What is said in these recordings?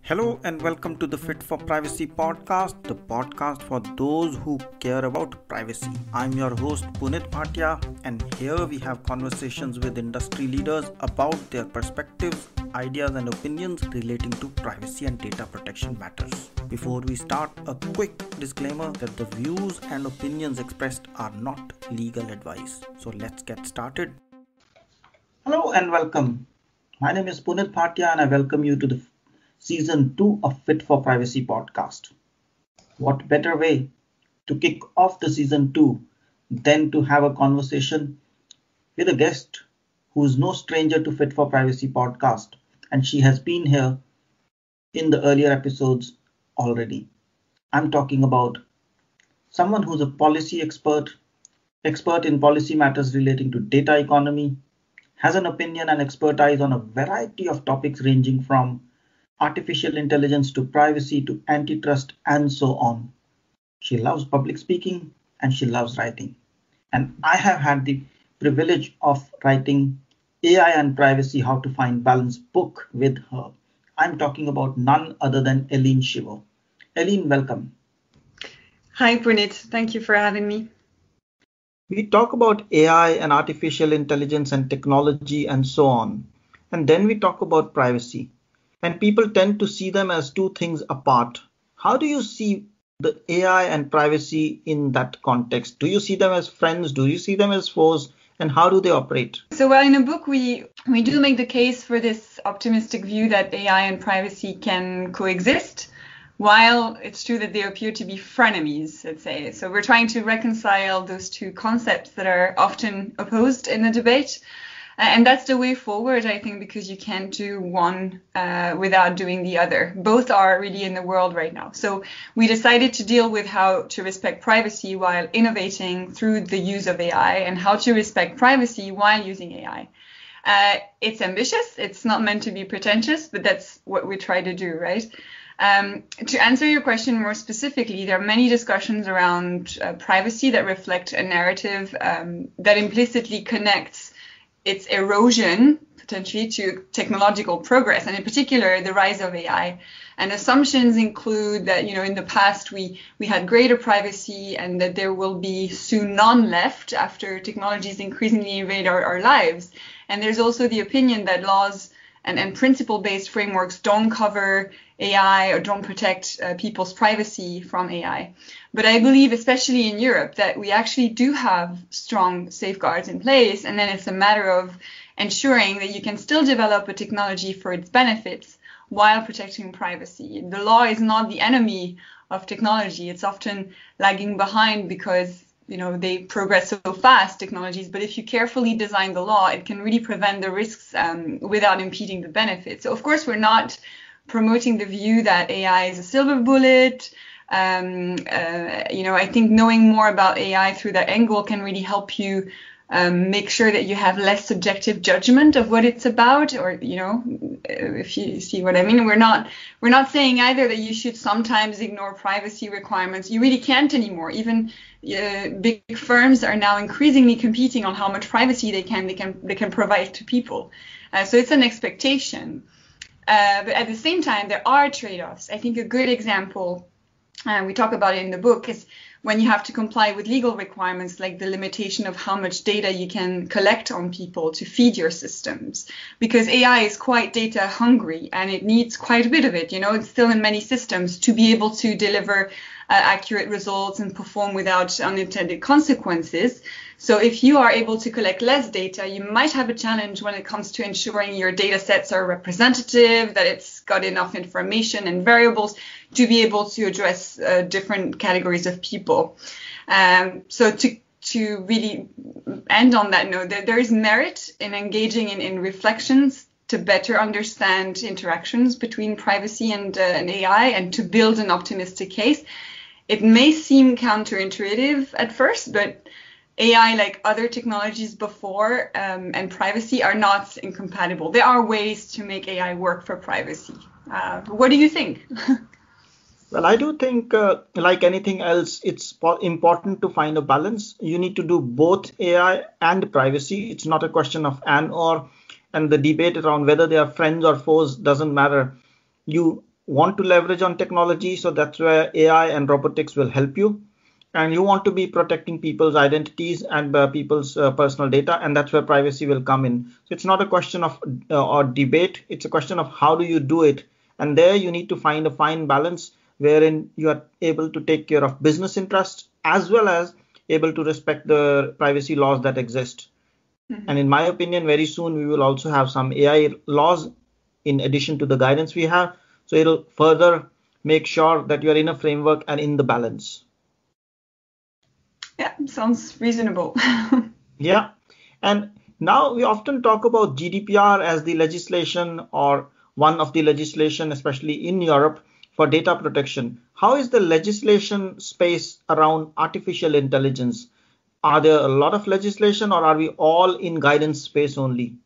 Hello and welcome to the Fit for Privacy podcast, the podcast for those who care about privacy. I'm your host Punit Bhatia, and here we have conversations with industry leaders about their perspectives, ideas, and opinions relating to privacy and data protection matters. Before we start, a quick disclaimer that the views and opinions expressed are not legal advice. So let's get started. Hello and welcome. My name is Punit Bhatia, and I welcome you to the season 2 of Fit for Privacy podcast. What better way to kick off the season 2 than to have a conversation with a guest who is no stranger to Fit for Privacy podcast, and she has been here in the earlier episodes already. I'm talking about someone who's a policy expert, expert in policy matters relating to data economy, has an opinion and expertise on a variety of topics ranging from artificial intelligence to privacy to antitrust and so on. She loves public speaking and she loves writing. And I have had the privilege of writing AI and Privacy How to Find Balance book with her. I'm talking about none other than Eline Chivot. Eline, welcome. Hi, Punit. Thank you for having me. We talk about AI and artificial intelligence and technology and so on. And then we talk about privacy and people tend to see them as two things apart. How do you see the AI and privacy in that context? Do you see them as friends? Do you see them as foes? And how do they operate? So, well, in the book, we we do make the case for this optimistic view that AI and privacy can coexist, while it's true that they appear to be frenemies, let's say. So, we're trying to reconcile those two concepts that are often opposed in the debate and that's the way forward i think because you can't do one uh, without doing the other. Both are really in the world right now. So we decided to deal with how to respect privacy while innovating through the use of ai and how to respect privacy while using ai uh, it's ambitious. It's not meant to be pretentious but that's what we try to do right? Um, to answer your question more specifically, there are many discussions around uh, privacy that reflect a narrative um, that implicitly connects its erosion potentially to technological progress and in particular the rise of AI. And assumptions include that you know in the past we we had greater privacy and that there will be soon none left after technologies increasingly invade our, our lives. And there's also the opinion that laws and, and principle-based frameworks don't cover AI or don't protect uh, people's privacy from AI. But I believe, especially in Europe, that we actually do have strong safeguards in place, and then it's a matter of ensuring that you can still develop a technology for its benefits while protecting privacy. The law is not the enemy of technology. It's often lagging behind because you know they progress so fast technologies but if you carefully design the law it can really prevent the risks um, without impeding the benefits. So of course we're not promoting the view that ai is a silver bullet. Um, uh, you know i think knowing more about ai through that angle can really help you um, make sure that you have less subjective judgment of what it's about or you know if you see what i mean. We're not we're not saying either that you should sometimes ignore privacy requirements. You really can't anymore. Even uh, big firms are now increasingly competing on how much privacy they can they can they can provide to people. Uh, so it's an expectation. Uh, but at the same time there are trade-offs. I think a good example and we talk about it in the book, is when you have to comply with legal requirements like the limitation of how much data you can collect on people to feed your systems. Because AI is quite data hungry and it needs quite a bit of it. You know, it's still in many systems to be able to deliver accurate results and perform without unintended consequences. So if you are able to collect less data, you might have a challenge when it comes to ensuring your data sets are representative, that it's got enough information and variables to be able to address uh, different categories of people. Um, so to to really end on that note, there, there is merit in engaging in, in reflections to better understand interactions between privacy and, uh, and AI and to build an optimistic case. It may seem counterintuitive at first, but AI, like other technologies before, um, and privacy are not incompatible. There are ways to make AI work for privacy. Uh, what do you think? well, I do think, uh, like anything else, it's important to find a balance. You need to do both AI and privacy. It's not a question of an or, and the debate around whether they are friends or foes doesn't matter. You want to leverage on technology. So that's where AI and robotics will help you. And you want to be protecting people's identities and uh, people's uh, personal data, and that's where privacy will come in. So it's not a question of uh, or debate; it's a question of how do you do it. And there you need to find a fine balance wherein you are able to take care of business interests as well as able to respect the privacy laws that exist. Mm-hmm. And in my opinion, very soon we will also have some AI laws in addition to the guidance we have. So it'll further make sure that you're in a framework and in the balance. Yeah, sounds reasonable. yeah. And now we often talk about GDPR as the legislation or one of the legislation, especially in Europe, for data protection. How is the legislation space around artificial intelligence? Are there a lot of legislation or are we all in guidance space only?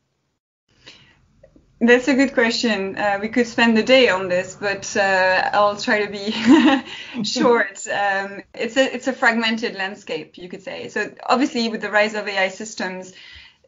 That's a good question. Uh, we could spend the day on this, but uh, I'll try to be short. Um, it's a it's a fragmented landscape, you could say. So obviously, with the rise of AI systems,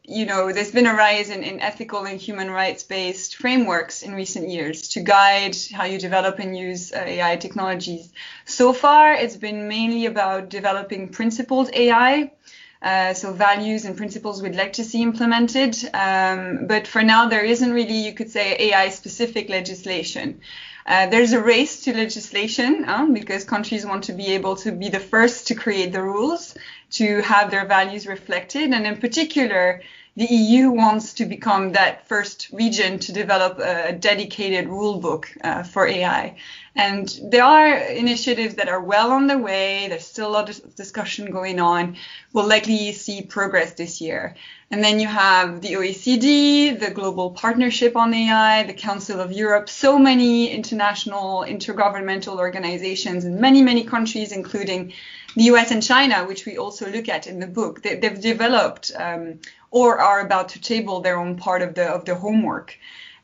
you know, there's been a rise in, in ethical and human rights based frameworks in recent years to guide how you develop and use uh, AI technologies. So far, it's been mainly about developing principled AI. Uh, so values and principles we'd like to see implemented. Um, but for now, there isn't really, you could say, AI specific legislation. Uh, there's a race to legislation uh, because countries want to be able to be the first to create the rules, to have their values reflected, and in particular, the EU wants to become that first region to develop a dedicated rule book uh, for AI. And there are initiatives that are well on the way. There's still a lot of discussion going on. We'll likely see progress this year. And then you have the OECD, the Global Partnership on AI, the Council of Europe, so many international intergovernmental organizations in many, many countries, including the US and China, which we also look at in the book. They, have developed um, or are about to table their own part of the of the homework.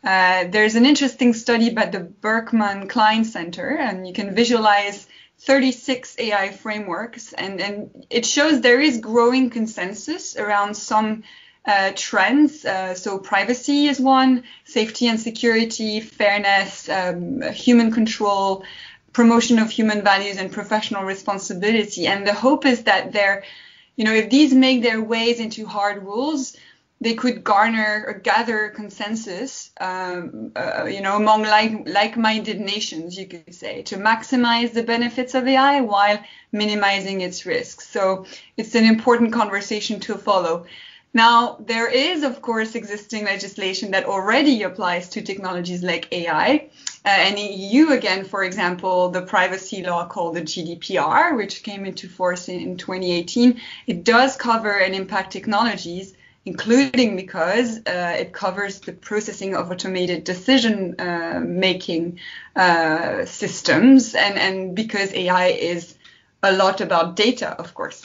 Uh, there's an interesting study by the Berkman Klein Center, and you can visualize 36 AI frameworks, and, and it shows there is growing consensus around some uh, trends. Uh, so privacy is one, safety and security, fairness, um, human control, promotion of human values, and professional responsibility. And the hope is that there you know, if these make their ways into hard rules, they could garner or gather consensus, um, uh, you know, among like like-minded nations, you could say, to maximize the benefits of AI while minimizing its risks. So it's an important conversation to follow. Now, there is, of course, existing legislation that already applies to technologies like AI. Uh, and EU, again, for example, the privacy law called the GDPR, which came into force in, in 2018, it does cover and impact technologies, including because uh, it covers the processing of automated decision uh, making uh, systems, and, and because AI is a lot about data, of course.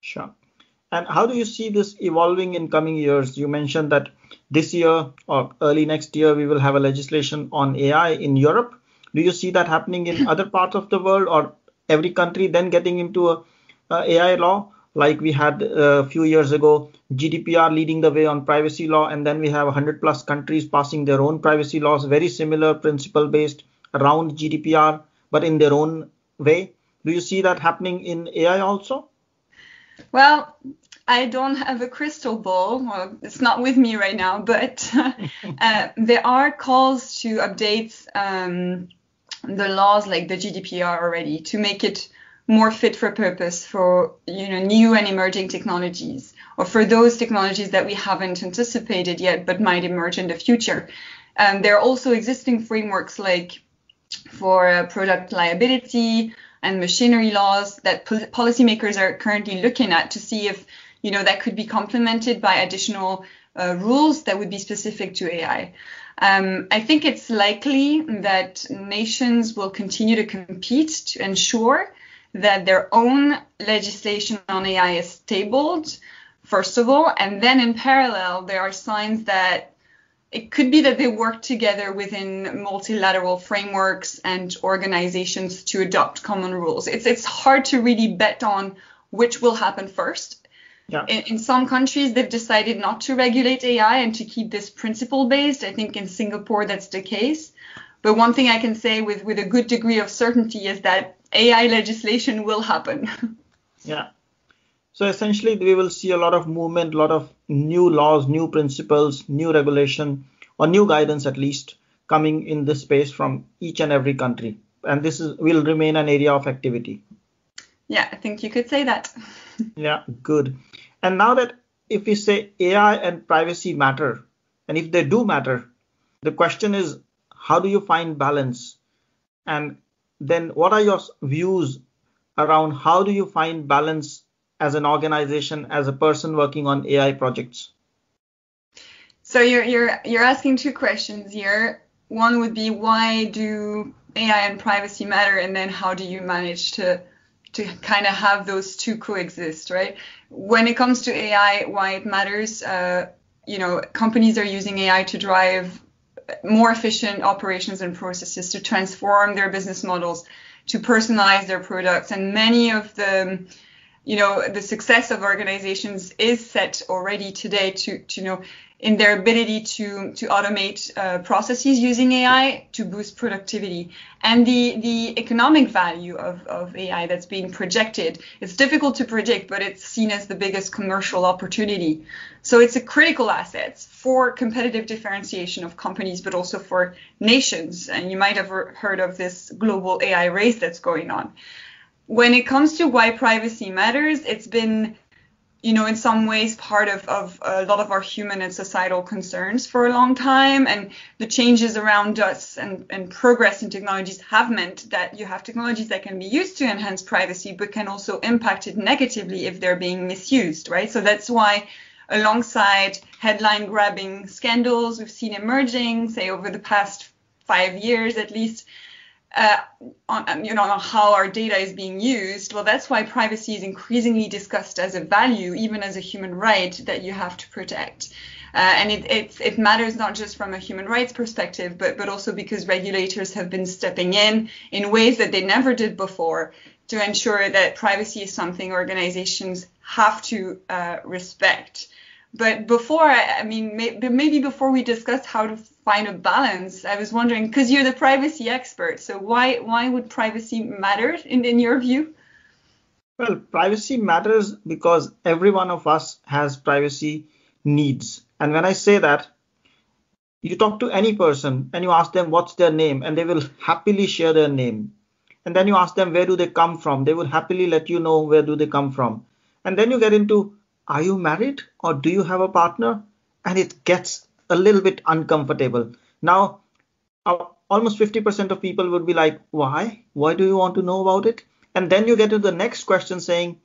Sure. And how do you see this evolving in coming years? You mentioned that this year or early next year we will have a legislation on AI in Europe. Do you see that happening in other parts of the world or every country then getting into a, a AI law? Like we had a few years ago, GDPR leading the way on privacy law, and then we have 100 plus countries passing their own privacy laws, very similar principle based around GDPR, but in their own way. Do you see that happening in AI also? Well, I don't have a crystal ball. Well, it's not with me right now, but uh, there are calls to update um, the laws like the GDPR already to make it more fit for purpose for you know new and emerging technologies or for those technologies that we haven't anticipated yet but might emerge in the future. Um, there are also existing frameworks like for uh, product liability and machinery laws that po- policymakers are currently looking at to see if you know that could be complemented by additional uh, rules that would be specific to AI. Um, I think it's likely that nations will continue to compete to ensure that their own legislation on AI is tabled, first of all, and then in parallel, there are signs that it could be that they work together within multilateral frameworks and organizations to adopt common rules. It's it's hard to really bet on which will happen first. Yeah. In, in some countries, they've decided not to regulate AI and to keep this principle based. I think in Singapore that's the case. But one thing I can say with, with a good degree of certainty is that AI legislation will happen. yeah. So essentially, we will see a lot of movement, a lot of new laws, new principles, new regulation, or new guidance at least coming in this space from each and every country. And this is, will remain an area of activity. Yeah, I think you could say that. yeah, good. And now that if we say AI and privacy matter, and if they do matter, the question is how do you find balance? And then what are your views around how do you find balance as an organization, as a person working on AI projects? So you're you're you're asking two questions here. One would be why do AI and privacy matter, and then how do you manage to to kind of have those two coexist, right? When it comes to AI, why it matters, uh, you know, companies are using AI to drive more efficient operations and processes, to transform their business models, to personalize their products, and many of the you know the success of organizations is set already today to to you know in their ability to to automate uh, processes using AI to boost productivity and the the economic value of, of AI that's being projected. It's difficult to predict, but it's seen as the biggest commercial opportunity. So it's a critical asset for competitive differentiation of companies, but also for nations. And you might have heard of this global AI race that's going on. When it comes to why privacy matters, it's been you know, in some ways part of, of a lot of our human and societal concerns for a long time. And the changes around us and, and progress in technologies have meant that you have technologies that can be used to enhance privacy, but can also impact it negatively if they're being misused, right? So that's why alongside headline grabbing scandals we've seen emerging, say over the past five years at least, uh, on um, you know on how our data is being used well that's why privacy is increasingly discussed as a value even as a human right that you have to protect. Uh, and it, it, it matters not just from a human rights perspective but but also because regulators have been stepping in in ways that they never did before to ensure that privacy is something organizations have to uh, respect but before, I mean, maybe before we discuss how to find a balance, I was wondering because you're the privacy expert, so why why would privacy matter in, in your view? Well, privacy matters because every one of us has privacy needs, and when I say that, you talk to any person and you ask them what's their name, and they will happily share their name. And then you ask them where do they come from, they will happily let you know where do they come from. And then you get into are you married or do you have a partner? And it gets a little bit uncomfortable. Now, uh, almost 50% of people would be like, why? Why do you want to know about it? And then you get to the next question saying,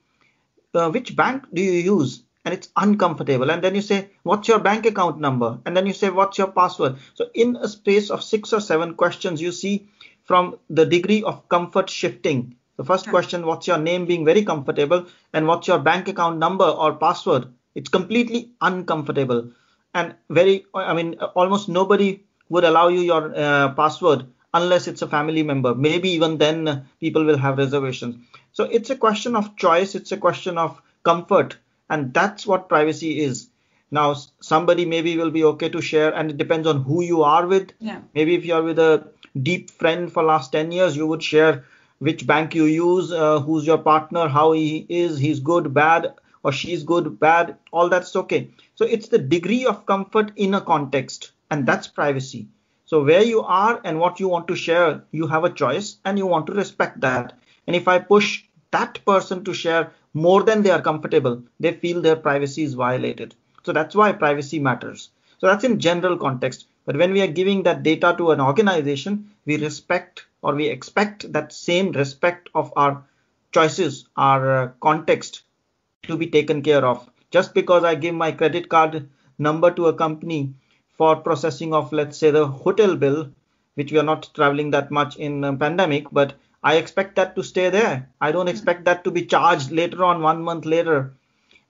uh, which bank do you use? And it's uncomfortable. And then you say, what's your bank account number? And then you say, what's your password? So in a space of six or seven questions, you see from the degree of comfort shifting the first question, what's your name being very comfortable and what's your bank account number or password? It's completely uncomfortable and very, I mean, almost nobody would allow you your uh, password unless it's a family member. Maybe even then people will have reservations. So it's a question of choice. It's a question of comfort. And that's what privacy is. Now, somebody maybe will be okay to share, and it depends on who you are with. Yeah. Maybe if you're with a deep friend for last 10 years, you would share which bank you use, uh, who's your partner, how he is, he's good, bad, or she's good, bad, all that's okay. So it's the degree of comfort in a context, and that's privacy. So where you are and what you want to share, you have a choice and you want to respect that. And if I push that person to share more than they are comfortable, they feel their privacy is violated. So that's why privacy matters. So that's in general context. But when we are giving that data to an organization, we respect or we expect that same respect of our choices, our uh, context to be taken care of. Just because I give my credit card number to a company for processing of, let's say, the hotel bill, which we are not traveling that much in a pandemic, but I expect that to stay there. I don't expect that to be charged later on, one month later,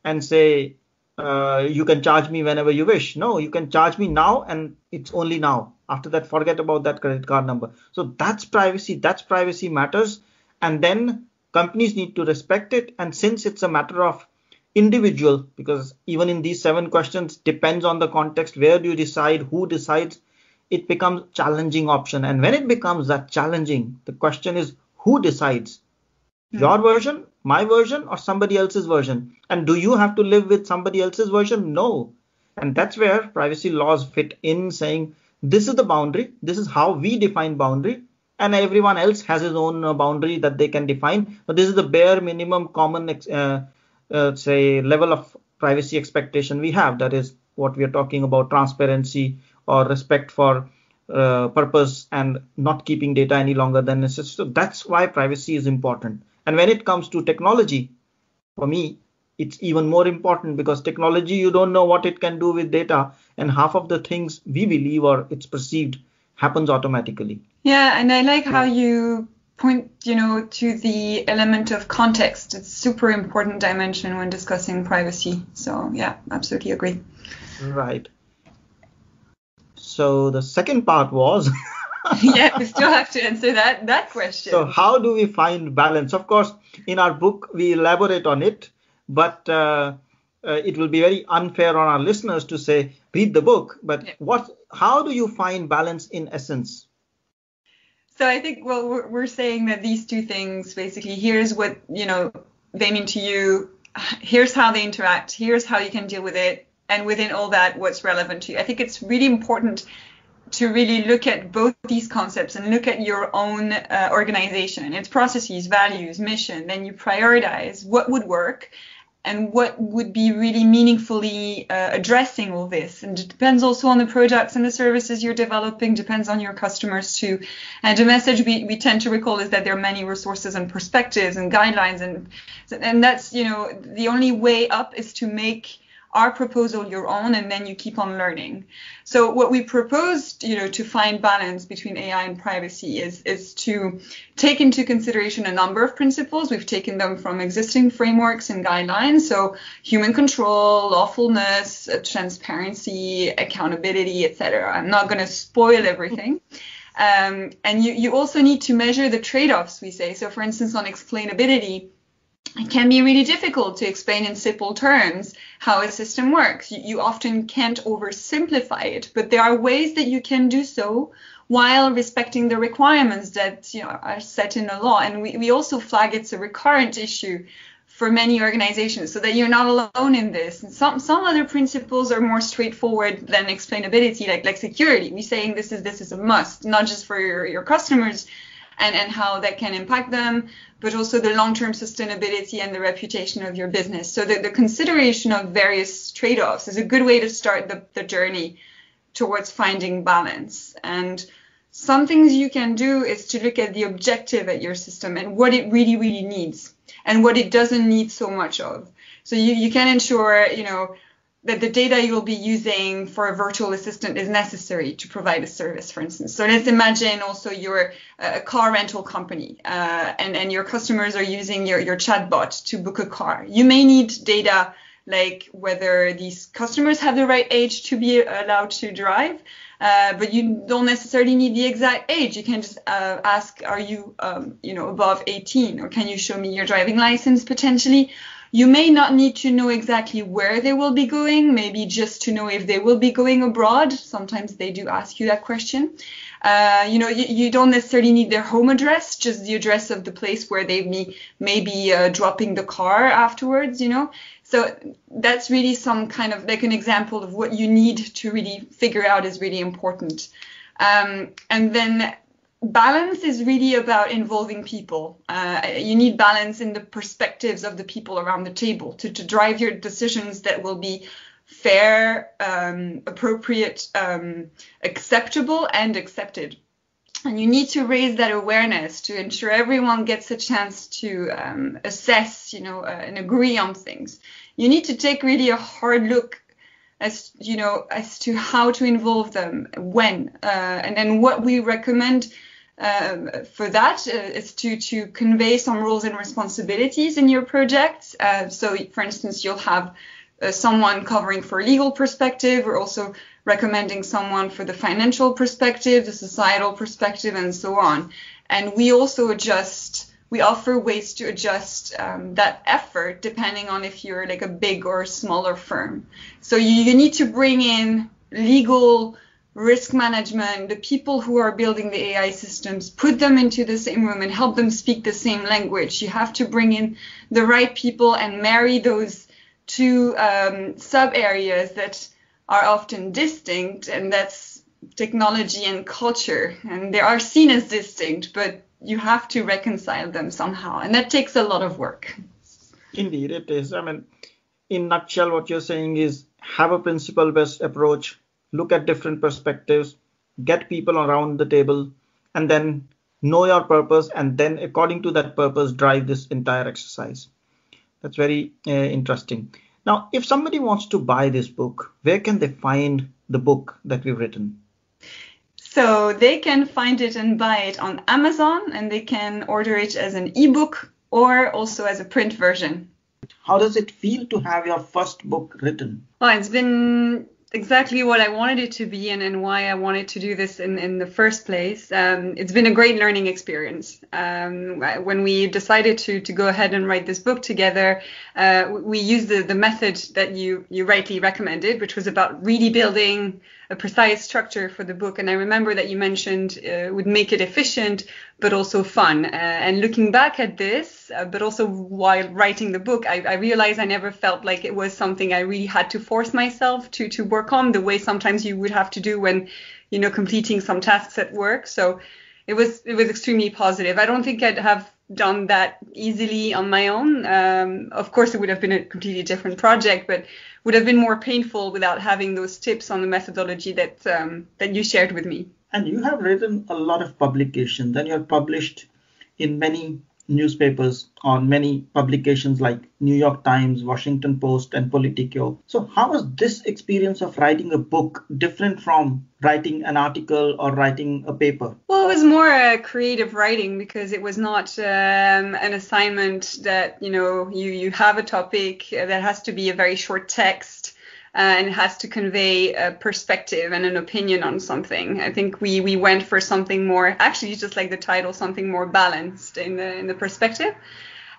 and say, uh, you can charge me whenever you wish. No, you can charge me now, and it's only now. After that, forget about that credit card number. So that's privacy. That's privacy matters. And then companies need to respect it. And since it's a matter of individual, because even in these seven questions depends on the context, where do you decide, who decides. it becomes challenging option. And when it becomes that challenging, the question is who decides? Mm. Your version, my version, or somebody else's version? And do you have to live with somebody else's version? No. And that's where privacy laws fit in saying this is the boundary, this is how we define boundary, and everyone else has his own uh, boundary that they can define. But this is the bare minimum common, uh, uh, say, level of privacy expectation we have. That is what we are talking about transparency or respect for uh, purpose and not keeping data any longer than necessary. So that's why privacy is important. And when it comes to technology, for me, it's even more important because technology, you don't know what it can do with data. And half of the things we believe or it's perceived happens automatically. Yeah, and I like how you point, you know, to the element of context. It's super important dimension when discussing privacy. So yeah, absolutely agree. Right. So the second part was yeah, we still have to answer that that question. So how do we find balance? Of course, in our book we elaborate on it, but uh, uh, it will be very unfair on our listeners to say read the book. But yeah. what? How do you find balance in essence? So I think well we're, we're saying that these two things basically here's what you know they mean to you. Here's how they interact. Here's how you can deal with it. And within all that, what's relevant to you. I think it's really important to really look at both these concepts and look at your own uh, organization, its processes, values, mission. Then you prioritize what would work and what would be really meaningfully uh, addressing all this. And it depends also on the products and the services you're developing, depends on your customers too. And the message we, we tend to recall is that there are many resources and perspectives and guidelines. And, and that's, you know, the only way up is to make our proposal your own and then you keep on learning. So what we proposed you know to find balance between ai and privacy is is to take into consideration a number of principles. We've taken them from existing frameworks and guidelines so human control lawfulness uh, transparency accountability etc i'm not going to spoil everything. Um, and you, you also need to measure the trade-offs we say. So for instance on explainability it can be really difficult to explain in simple terms how a system works. You, you, often can't oversimplify it, but there are ways that you can do so while respecting the requirements that you know, are set in the law. And we, we also flag it's a recurrent issue for many organizations so that you're not alone in this. And some, some other principles are more straightforward than explainability, like, like security. We're saying this is, this is a must, not just for your, your customers, and, and how that can impact them, but also the long-term sustainability and the reputation of your business. So the, the consideration of various trade-offs is a good way to start the, the journey towards finding balance. And some things you can do is to look at the objective at your system and what it really, really needs and what it doesn't need so much of. So you, you can ensure, you know, that the data you'll be using for a virtual assistant is necessary to provide a service, for instance. So let's imagine also you're a car rental company uh, and, and your customers are using your, your chatbot to book a car. You may need data like whether these customers have the right age to be allowed to drive, uh, but you don't necessarily need the exact age. You can just uh, ask, are you, um, you know, above 18, or can you show me your driving license potentially? You may not need to know exactly where they will be going, maybe just to know if they will be going abroad. Sometimes they do ask you that question. Uh, you know, you, you, don't necessarily need their home address, just the address of the place where they may, may be uh, dropping the car afterwards, you know. So that's really some kind of like an example of what you need to really figure out is really important. Um, and then balance is really about involving people. Uh, you need balance in the perspectives of the people around the table to, to drive your decisions that will be fair, um, appropriate, um, acceptable, and accepted. And you need to raise that awareness to ensure everyone gets a chance to um, assess, you know, uh, and agree on things. You need to take really a hard look as you know as to how to involve them when uh, and then what we recommend um, for that uh, is to, to convey some roles and responsibilities in your project. Uh, so, for instance, you'll have uh, someone covering for legal perspective. We're also recommending someone for the financial perspective, the societal perspective, and so on. And we also adjust. We offer ways to adjust um, that effort depending on if you're like a big or smaller firm. So you, you need to bring in legal risk management, the people who are building the AI systems, put them into the same room and help them speak the same language. You have to bring in the right people and marry those two um, sub areas that are often distinct, and that's technology and culture. And they are seen as distinct, but you have to reconcile them somehow, and that takes a lot of work. Indeed, it is. I mean, in nutshell, what you're saying is have a principle-based approach, look at different perspectives, get people around the table, and then know your purpose, and then according to that purpose, drive this entire exercise. That's very uh, interesting. Now, if somebody wants to buy this book, where can they find the book that we've written? So they can find it and buy it on Amazon, and they can order it as an ebook or also as a print version. How does it feel to have your first book written? Well, it's been exactly what I wanted it to be and, and why I wanted to do this in, in the first place. Um, it's been a great learning experience. Um, when we decided to, to go ahead and write this book together, uh, we used the, the method that you, you rightly recommended, which was about really building a precise structure for the book. And I remember that you mentioned uh, would make it efficient, but also fun. Uh, and looking back at this, uh, but also while writing the book, I, I, realized I never felt like it was something I really had to force myself to to work on the way sometimes you would have to do when, you know, completing some tasks at work. So it was it was extremely positive. I don't think I'd have done that easily on my own. Um, of course, it would have been a completely different project, but would have been more painful without having those tips on the methodology that um, that you shared with me. And you have written a lot of publications, and you're published in many newspapers on many publications like New York Times, Washington Post, and Politico. So, how was this experience of writing a book different from writing an article or writing a paper? Well, it was more a creative writing because it was not um, an assignment that you know you you have a topic that has to be a very short text uh, and it has to convey a perspective and an opinion on something. I think we we went for something more, actually, just like the title, something more balanced in the in the perspective.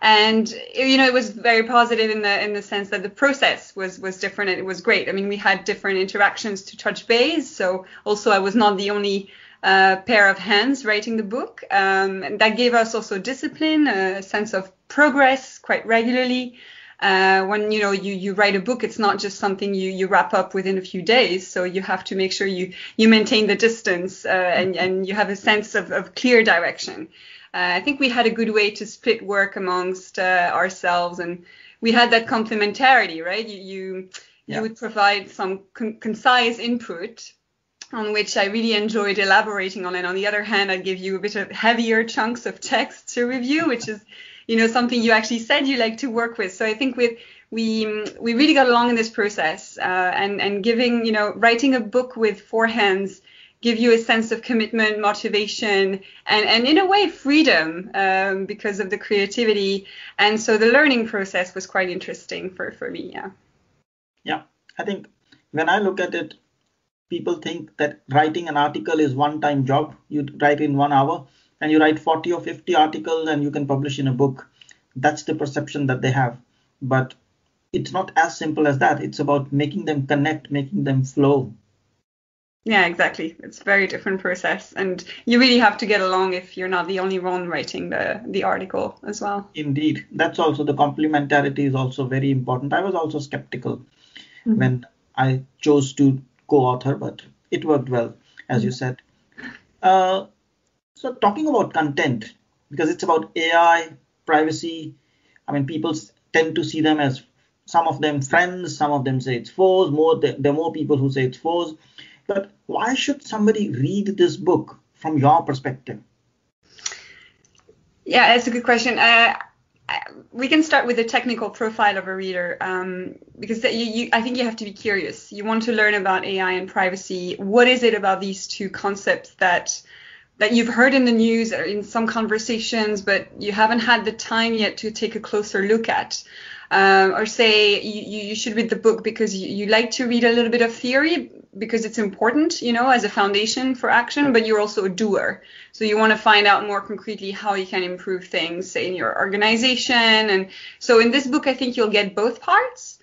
And you know, it was very positive in the in the sense that the process was was different and it was great. I mean, we had different interactions to touch base. So also, I was not the only uh, pair of hands writing the book. Um, and that gave us also discipline, a sense of progress quite regularly uh, when you know you you write a book it's not just something you you wrap up within a few days so you have to make sure you you maintain the distance uh, and and you have a sense of, of clear direction uh, i think we had a good way to split work amongst uh, ourselves and we had that complementarity right you you, yeah. you would provide some con- concise input on which I really enjoyed elaborating on. And on the other hand, I'd give you a bit of heavier chunks of text to review, which is you know something you actually said you like to work with. So i think with we we really got along in this process uh, and and giving you know writing a book with four hands give you a sense of commitment motivation and and in a way freedom um, because of the creativity. And so the learning process was quite interesting for for me yeah. Yeah. I think when i look at it people think that writing an article is one time job. You write in one hour and you write 40 or 50 articles and you can publish in a book. That's the perception that they have. But it's not as simple as that. It's about making them connect, making them flow. Yeah, exactly. It's a very different process, and you really have to get along if you're not the only one writing the the article as well. Indeed, that's also the complementarity is also very important. I was also skeptical mm-hmm. when I chose to co-author, but it worked well, as mm-hmm. you said. Uh, so talking about content, because it's about AI, privacy, I mean, people tend to see them as some of them friends, some of them say it's foes, more there are more people who say it's foes. But why should somebody read this book from your perspective? Yeah, that's a good question. Uh, we can start with the technical profile of a reader um, because you, you, I think you have to be curious. You want to learn about AI and privacy. What is it about these two concepts that that you've heard in the news or in some conversations, but you haven't had the time yet to take a closer look at. Um, or say you, you should read the book because you, you like to read a little bit of theory because it's important, you know, as a foundation for action, but you're also a doer. So you want to find out more concretely how you can improve things, say in your organization. And so in this book, I think you'll get both parts.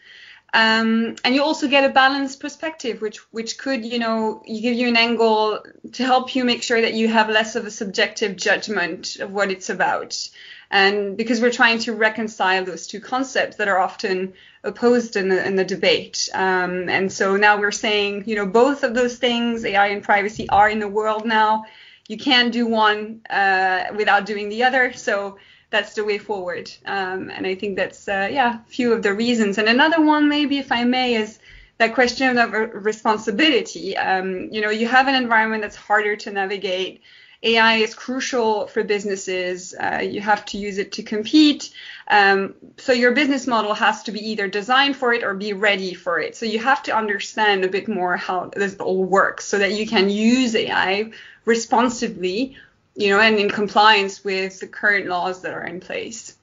Um, and you also get a balanced perspective, which which could, you know, give you an angle to help you make sure that you have less of a subjective judgment of what it's about. And because we're trying to reconcile those two concepts that are often opposed in the in the debate. Um, and so now we're saying, you know, both of those things, AI and privacy, are in the world now. You can't do one uh, without doing the other. So that's the way forward. Um, and I think that's uh, yeah, a few of the reasons. And another one, maybe if I may, is that question of responsibility. Um, you know, you have an environment that's harder to navigate. AI is crucial for businesses. Uh, you have to use it to compete. Um, so your business model has to be either designed for it or be ready for it. So you have to understand a bit more how this all works so that you can use AI responsibly you know, and in compliance with the current laws that are in place.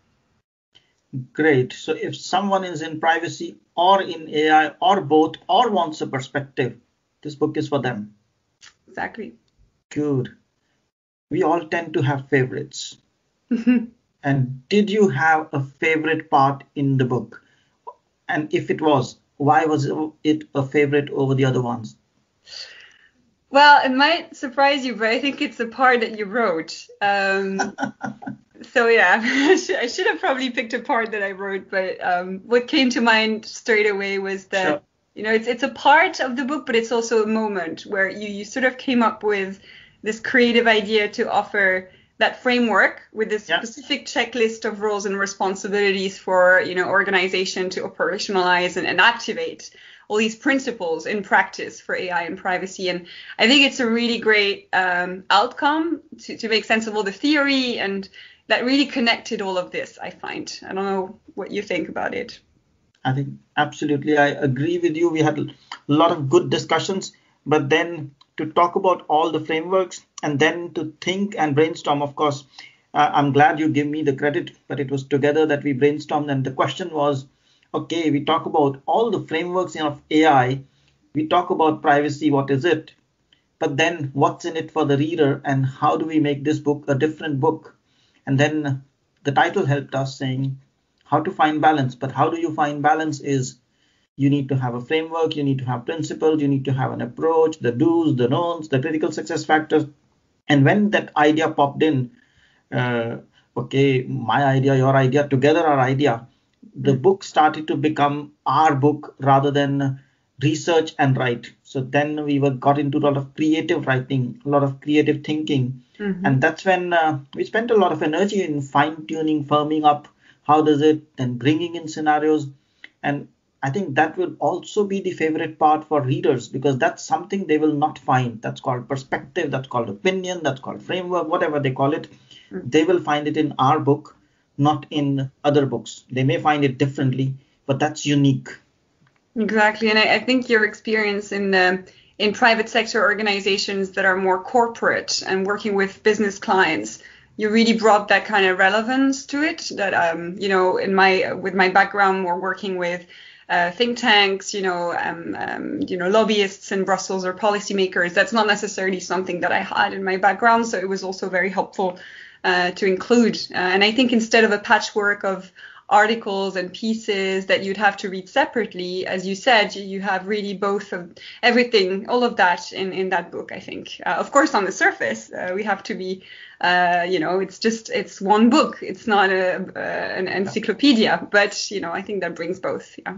Great. So if someone is in privacy or in AI or both or wants a perspective, this book is for them. Exactly. Good. We all tend to have favorites. and did you have a favorite part in the book? And if it was, why was it a favorite over the other ones? Well, it might surprise you, but I think it's the part that you wrote. Um, so yeah, I should have probably picked a part that I wrote, but um, what came to mind straight away was that sure. you know it's it's a part of the book, but it's also a moment where you you sort of came up with this creative idea to offer that framework with this yeah. specific checklist of roles and responsibilities for you know organization to operationalize and, and activate all these principles in practice for AI and privacy. And I think it's a really great um, outcome to, to make sense of all the theory and that really connected all of this, I find. I don't know what you think about it. I think absolutely. I agree with you. We had a lot of good discussions, but then to talk about all the frameworks and then to think and brainstorm, of course, uh, I'm glad you give me the credit, but it was together that we brainstormed. And the question was, okay, we talk about all the frameworks of AI, we talk about privacy, what is it? But then what's in it for the reader and how do we make this book a different book? And then the title helped us saying how to find balance. But how do you find balance is you need to have a framework, you need to have principles, you need to have an approach, the do's, the don'ts, the critical success factors. And when that idea popped in, uh, okay, my idea, your idea, together our idea, the book started to become our book rather than research and write. So then we were got into a lot of creative writing, a lot of creative thinking, mm-hmm. and that's when uh, we spent a lot of energy in fine tuning, firming up. How does it? Then bringing in scenarios, and I think that will also be the favorite part for readers because that's something they will not find. That's called perspective. That's called opinion. That's called framework. Whatever they call it, mm-hmm. they will find it in our book not in other books. They may find it differently, but that's unique. Exactly, and I, I think your experience in the in private sector organizations that are more corporate and working with business clients you really brought that kind of relevance to it that um, you know in my with my background we're working with uh, think tanks you know um, um, you know lobbyists in brussels or policymakers that's not necessarily something that i had in my background so it was also very helpful uh, to include. Uh, and I think instead of a patchwork of articles and pieces that you'd have to read separately, as you said, you have really both of everything, all of that in, in that book, I think. Uh, of course, on the surface, uh, we have to be, uh, you know, it's just, it's one book. It's not a, an encyclopedia, but, you know, I think that brings both. Yeah.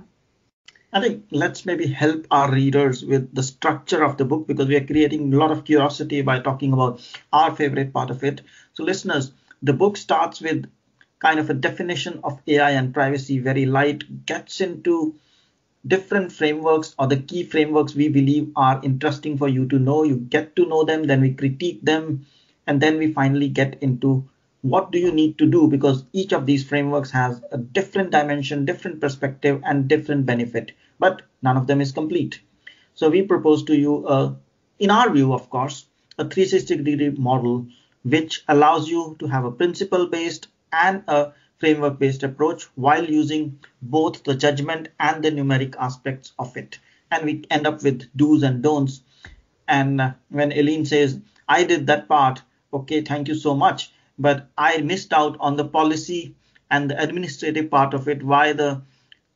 I think let's maybe help our readers with the structure of the book because we are creating a lot of curiosity by talking about our favorite part of it. So, listeners, the book starts with kind of a definition of AI and privacy, very light, gets into different frameworks or the key frameworks we believe are interesting for you to know. You get to know them, then we critique them, and then we finally get into what do you need to do because each of these frameworks has a different dimension different perspective and different benefit but none of them is complete so we propose to you uh, in our view of course a 360 degree model which allows you to have a principle based and a framework based approach while using both the judgment and the numeric aspects of it. And we end up with do's and don'ts. And uh, when Eline says I did that part okay thank you so much. But I missed out on the policy and the administrative part of it, why the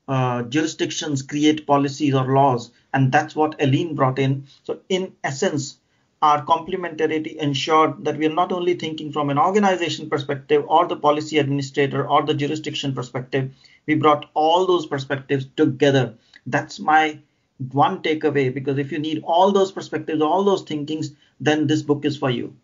uh, jurisdictions create policies or laws, and that's what Eline brought in. So, in essence, our complementarity ensured that we are not only thinking from an organization perspective or the policy administrator or the jurisdiction perspective, we brought all those perspectives together. That's my one takeaway because if you need all those perspectives, all those thinkings, then this book is for you.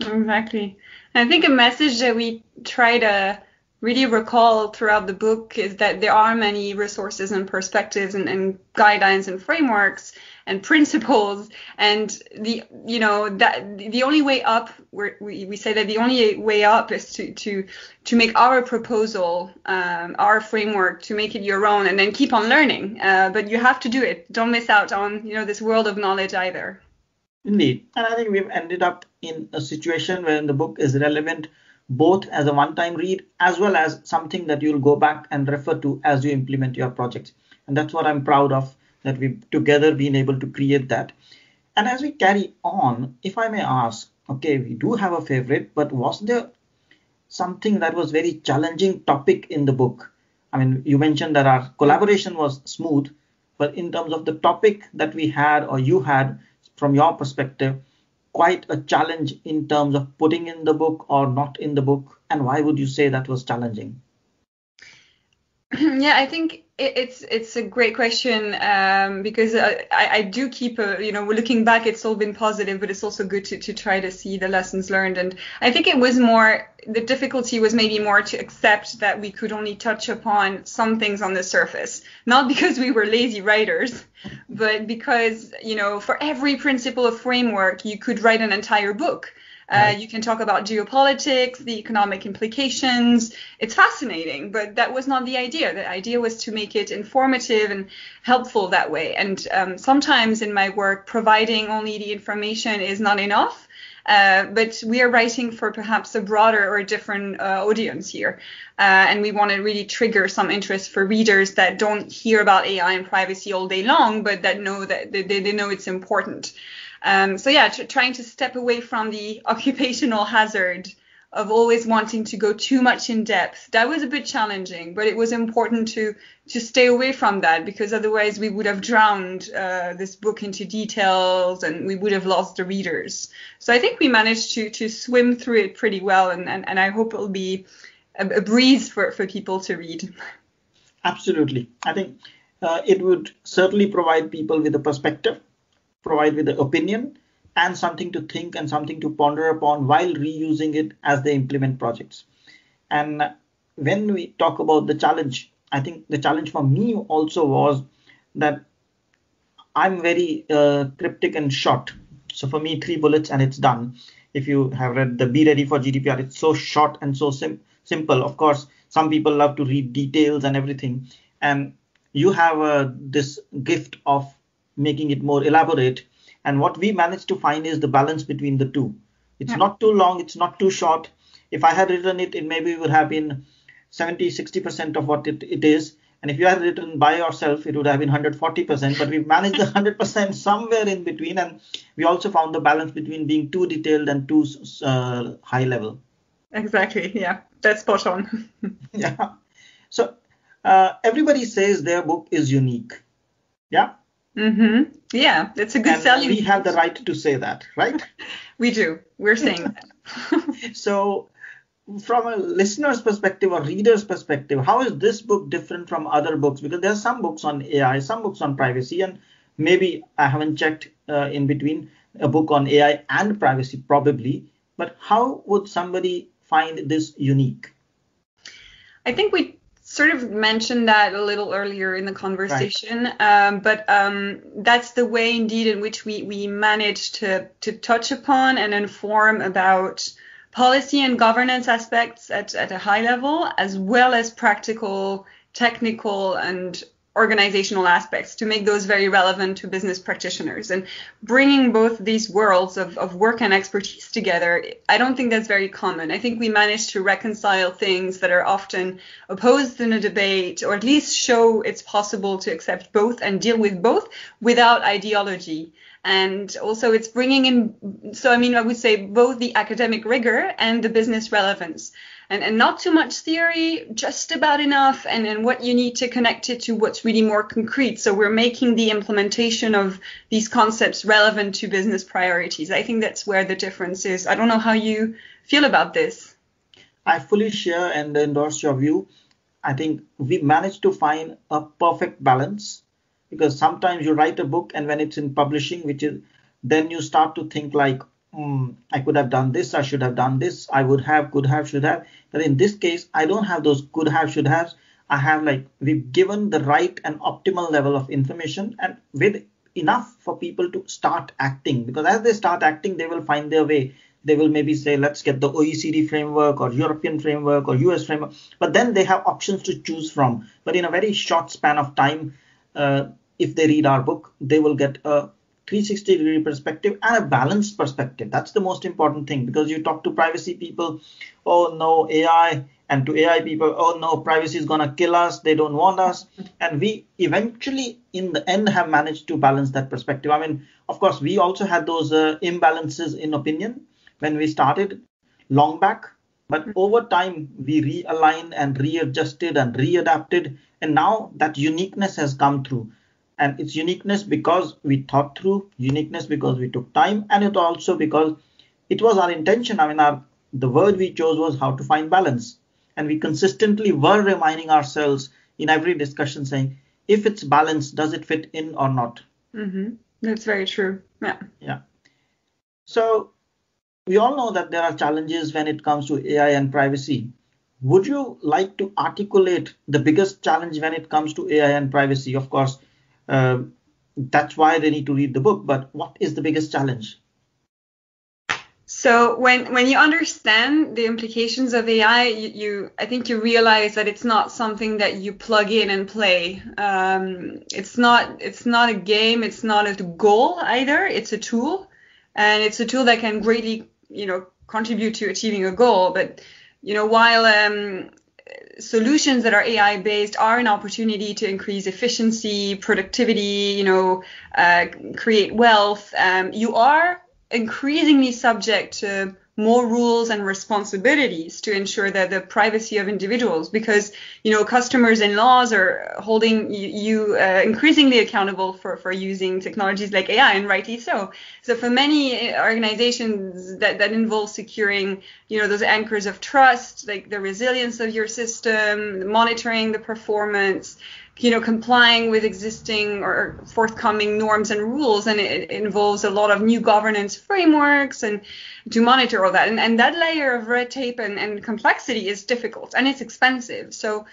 Exactly. I think a message that we try to really recall throughout the book is that there are many resources and perspectives and, and guidelines and frameworks and principles and the you know that the only way up we we say that the only way up is to to to make our proposal um, our framework to make it your own and then keep on learning. Uh, but you have to do it. Don't miss out on you know this world of knowledge either. Indeed. And i think we've ended up in a situation where the book is relevant both as a one-time read as well as something that you'll go back and refer to as you implement your projects. And that's what I'm proud of that we've together been able to create that. And as we carry on, if I may ask, okay, we do have a favorite, but was there something that was very challenging topic in the book? I mean, you mentioned that our collaboration was smooth, but in terms of the topic that we had or you had from your perspective, quite a challenge in terms of putting in the book or not in the book? And why would you say that was challenging? Yeah, I think it's it's a great question um, because I, I do keep a you know looking back it's all been positive but it's also good to, to try to see the lessons learned. And I think it was more the difficulty was maybe more to accept that we could only touch upon some things on the surface. Not because we were lazy writers but because you know for every principle of framework you could write an entire book uh, you can talk about geopolitics, the economic implications. It's fascinating, but that was not the idea. The idea was to make it informative and helpful that way. And um, sometimes in my work, providing only the information is not enough. Uh, but we are writing for perhaps a broader or a different uh, audience here. Uh, and we want to really trigger some interest for readers that don't hear about AI and privacy all day long, but that know that they, they know it's important. Um, so yeah, tr- trying to step away from the occupational hazard of always wanting to go too much in depth. That was a bit challenging, but it was important to to stay away from that because otherwise we would have drowned uh, this book into details and we would have lost the readers. So I think we managed to to swim through it pretty well, and and, and I hope it'll be a, a breeze for for people to read. Absolutely, I think uh, it would certainly provide people with a perspective provide with the opinion and something to think and something to ponder upon while reusing it as they implement projects. And when we talk about the challenge, I think the challenge for me also was that I'm very uh, cryptic and short. So for me, three bullets and it's done. If you have read the Be Ready for GDPR, it's so short and so sim- simple. Of course, some people love to read details and everything. And you have uh, this gift of making it more elaborate. And what we managed to find is the balance between the two. It's yeah. not too long, it's not too short. If I had written it, it maybe would have been 70, 60% of what it, it is. And if you had written by yourself, it would have been 140%. But we managed the 100% somewhere in between. And we also found the balance between being too detailed and too uh, high level. Exactly. Yeah, that's spot on. yeah. So uh, everybody says their book is unique. Yeah. Mm-hmm. Yeah, it's a good and selling. We have the right to say that, right? we do. We're saying that. so, from a listener's perspective or reader's perspective, how is this book different from other books? Because there are some books on AI, some books on privacy, and maybe I haven't checked uh, in between a book on AI and privacy, probably. But how would somebody find this unique? I think we sort of mentioned that a little earlier in the conversation, right. um, but um, that's the way indeed in which we, we manage to, to touch upon and inform about policy and governance aspects at, at a high level, as well as practical, technical, and organizational aspects to make those very relevant to business practitioners. And bringing both these worlds of, of work and expertise together i don't think that's very common. I think we manage to reconcile things that are often opposed in a debate or at least show it's possible to accept both and deal with both without ideology. And also it's bringing in so i mean i would say both the academic rigor and the business relevance and, and not too much theory just about enough and, and what you need to connect it to what's really more concrete. So we're making the implementation of these concepts relevant to business priorities. I think that's where the difference is. I don't know how you feel about this. I fully share and endorse your view. I think we managed to find a perfect balance because sometimes you write a book and when it's in publishing which is then you start to think like mm, i could have done this i should have done this i would have could have should have. But in this case i don't have those could have should have i have like we've given the right and optimal level of information and with enough for people to start acting. Because as they start acting they will find their way. They will maybe say let's get the oecd framework or european framework or us framework. But then they have options to choose from. But in a very short span of time uh, if they read our book, they will get a 360 degree perspective and a balanced perspective. That's the most important thing because you talk to privacy people, oh no, AI, and to AI people, oh no, privacy is going to kill us. They don't want us. And we eventually, in the end, have managed to balance that perspective. I mean, of course, we also had those uh, imbalances in opinion when we started long back. But over time, we realigned and readjusted and readapted. And now that uniqueness has come through and its uniqueness because we thought through uniqueness because we took time and it also because it was our intention i mean our the word we chose was how to find balance. And we consistently were reminding ourselves in every discussion saying if it's balanced does it fit in or not? Mm-hmm. that's very true. Yeah. Yeah. So we all know that there are challenges when it comes to ai and privacy. Would you like to articulate the biggest challenge when it comes to ai and privacy? Of course um, that's why they need to read the book. But what is the biggest challenge? So when when you understand the implications of AI, you, you, I think you realize that it's not something that you plug in and play. Um, it's not it's not a game. It's not a goal either. It's a tool, and it's a tool that can greatly you know contribute to achieving a goal. But you know while um, solutions that are AI based are an opportunity to increase efficiency, productivity, you know, uh, create wealth. Um, you are increasingly subject to more rules and responsibilities to ensure that the privacy of individuals because you know customers and laws are holding you, uh, increasingly accountable for for using technologies like AI and rightly so. So for many organizations that that involves securing you know those anchors of trust like the resilience of your system monitoring the performance you know, complying with existing or forthcoming norms and rules, and it, involves a lot of new governance frameworks and to monitor all that. And, and that layer of red tape and, and complexity is difficult and it's expensive. So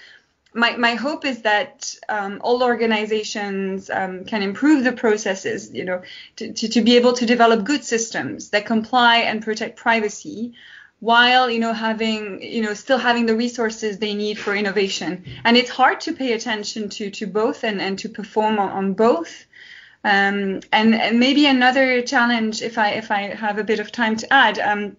my, my hope is that um, all organizations um, can improve the processes, you know, to, to, to be able to develop good systems that comply and protect privacy while you know having you know still having the resources they need for innovation. And it's hard to pay attention to to both and and to perform on, on both. Um, and, and maybe another challenge if i if i have a bit of time to add um,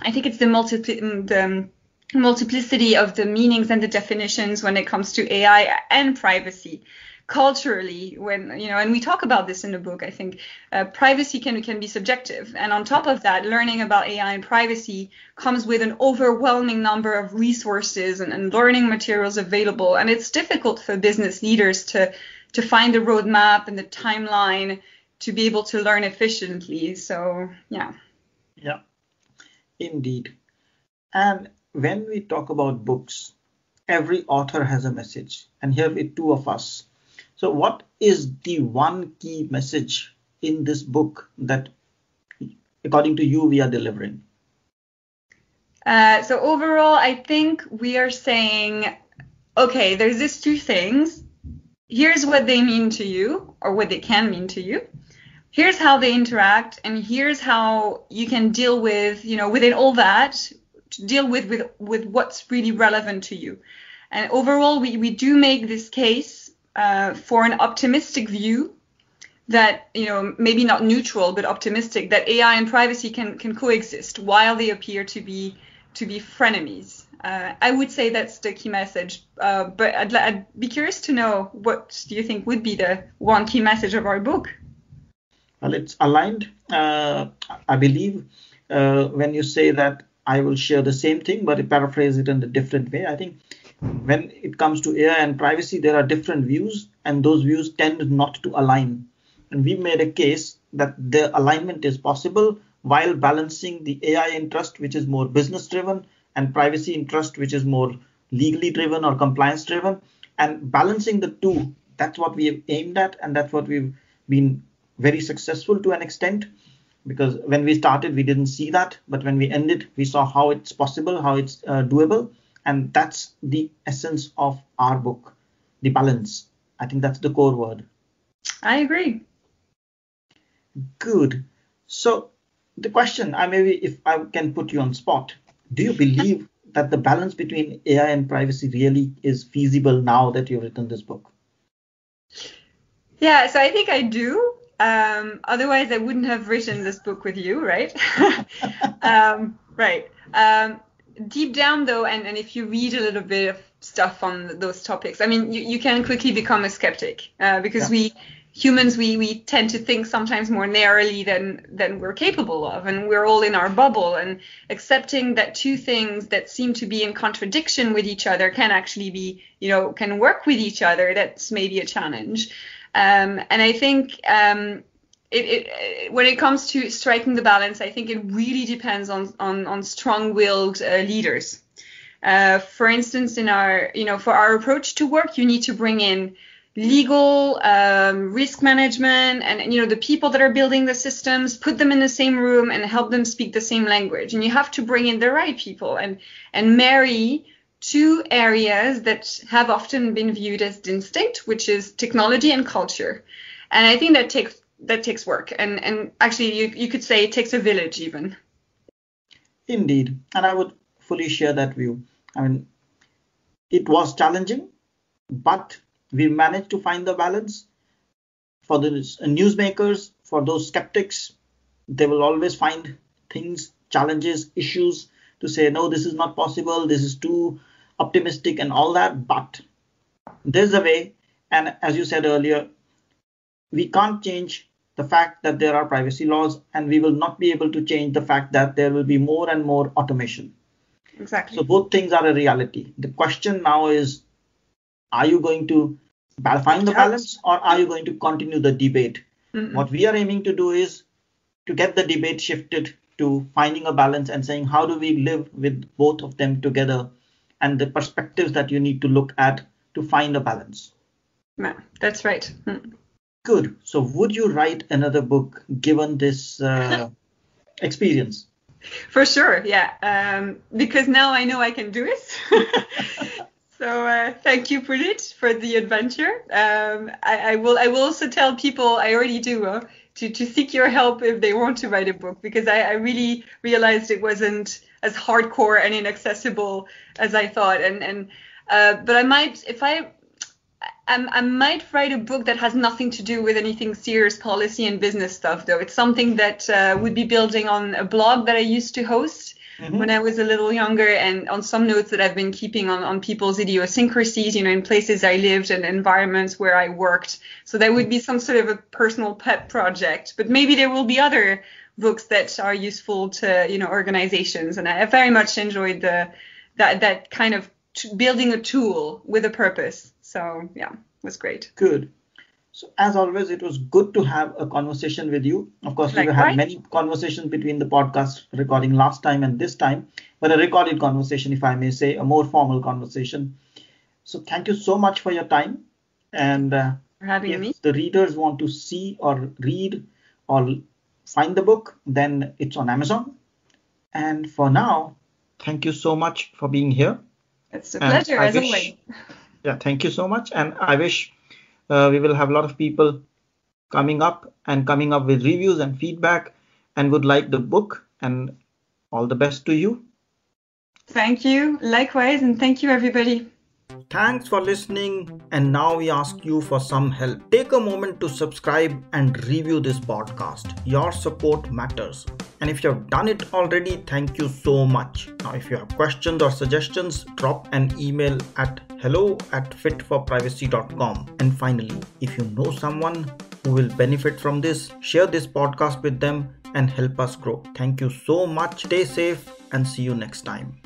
i think it's the multi the multiplicity of the meanings and the definitions when it comes to ai and privacy culturally when you know and we talk about this in the book i think uh, privacy can can be subjective. And on top of that learning about ai and privacy comes with an overwhelming number of resources and, and learning materials available. And it's difficult for business leaders to to find the roadmap and the timeline to be able to learn efficiently. So yeah. Yeah indeed. And when we talk about books every author has a message. And here with two of us so, what is the one key message in this book that, according to you, we are delivering? Uh, so, overall, I think we are saying, okay, there's these two things. Here's what they mean to you, or what they can mean to you. Here's how they interact, and here's how you can deal with, you know, within all that, to deal with with with what's really relevant to you. And overall, we, we do make this case uh, for an optimistic view that you know maybe not neutral but optimistic that AI and privacy can can coexist while they appear to be to be frenemies. Uh, I would say that's the key message. Uh, but I'd, I'd, be curious to know what do you think would be the one key message of our book. Well, it's aligned. Uh, I believe uh, when you say that I will share the same thing, but I paraphrase it in a different way. I think when it comes to AI and privacy, there are different views, and those views tend not to align. And we made a case that the alignment is possible while balancing the AI interest, which is more business driven, and privacy interest, which is more legally driven or compliance driven, and balancing the two. That's what we have aimed at, and that's what we've been very successful to an extent. Because when we started, we didn't see that, but when we ended, we saw how it's possible, how it's uh, doable, and that's the essence of our book, the balance. I think that's the core word. I agree. Good. So the question, I maybe if I can put you on spot, do you believe that the balance between AI and privacy really is feasible now that you've written this book? Yeah, so I think I do. Um, otherwise, I wouldn't have written this book with you, right? um, right. Um, deep down, though, and, and if you read a little bit of stuff on those topics, I mean, you, you can quickly become a skeptic uh, because yeah. we humans we we tend to think sometimes more narrowly than than we're capable of and we're all in our bubble and accepting that two things that seem to be in contradiction with each other can actually be you know can work with each other that's maybe a challenge um, and i think um, it, it, when it comes to striking the balance i think it really depends on on, on strong-willed uh, leaders. Uh, for instance in our you know for our approach to work you need to bring in legal um, risk management and you know the people that are building the systems put them in the same room and help them speak the same language. And you have to bring in the right people and and marry two areas that have often been viewed as distinct which is technology and culture. And i think that takes that takes work and and actually you, you could say it takes a village even indeed and i would fully share that view i mean it was challenging but we managed to find the balance. For the newsmakers, for those skeptics, they will always find things, challenges, issues to say, no, this is not possible, this is too optimistic, and all that. But there's a way. And as you said earlier, we can't change the fact that there are privacy laws, and we will not be able to change the fact that there will be more and more automation. Exactly. So both things are a reality. The question now is are you going to find the balance or are you going to continue the debate? Mm-hmm. What we are aiming to do is to get the debate shifted to finding a balance and saying how do we live with both of them together and the perspectives that you need to look at to find a balance. Yeah, that's right. Mm. Good. So, would you write another book given this uh, experience? For sure, yeah. Um, because now I know I can do it. So uh, thank you, Punit, for the adventure. Um, I, I, will. I will also tell people I already do uh, to to seek your help if they want to write a book because I, I really realized it wasn't as hardcore and inaccessible as I thought. And and uh, but I might if I. I, I might write a book that has nothing to do with anything serious policy and business stuff, though. It's something that uh, would be building on a blog that I used to host mm-hmm. when I was a little younger and on some notes that I've been keeping on, on people's idiosyncrasies, you know, in places I lived and environments where I worked. So that would be some sort of a personal pet project. But maybe there will be other books that are useful to, you know, organizations. And I very much enjoyed the that that kind of t- building a tool with a purpose. So yeah, it was great. Good. So as always, it was good to have a conversation with you. Of course, we had many conversations between the podcast recording last time and this time, but a recorded conversation, if I may say, a more formal conversation. So thank you so much for your time. And uh, for having if me. the readers want to see or read or find the book, then it's on Amazon. And for now, thank you so much for being here. It's a pleasure, as always. Yeah, thank you so much. And I wish uh, we will have a lot of people coming up and coming up with reviews and feedback and would like the book and all the best to you. Thank you. Likewise. And thank you, everybody. Thanks for listening. And now we ask you for some help. Take a moment to subscribe and review this podcast. Your support matters. And if you have done it already, thank you so much. Now, if you have questions or suggestions, drop an email at hello at fitforprivacy.com. And finally, if you know someone who will benefit from this. Share this podcast with them and help us grow. Thank you so much. Stay safe and see you next time.